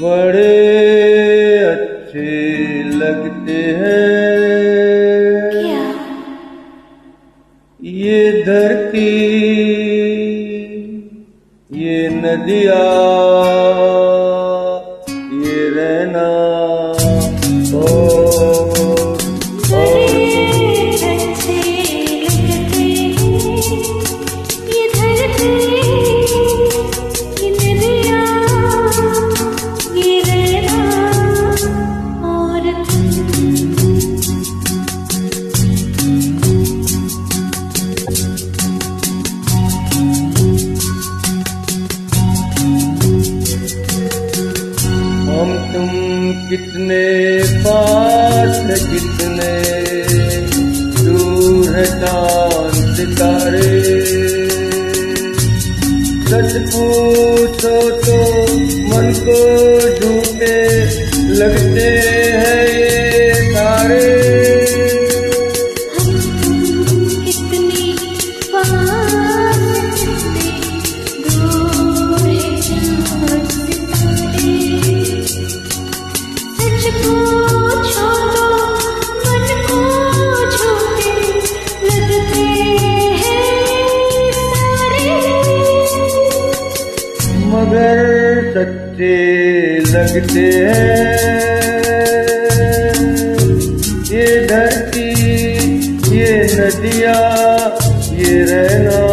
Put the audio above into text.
बड़े अच्छे लगते हैं। क्या? ये धरती ये नदिया ये रहना ओ, कितने पास कितने दूर है चाँद सितारे। सच पूछो तो मन को झूठे लगते हैं मगर सच्चे लगते हैं। ये धरती ये नदिया ये रहना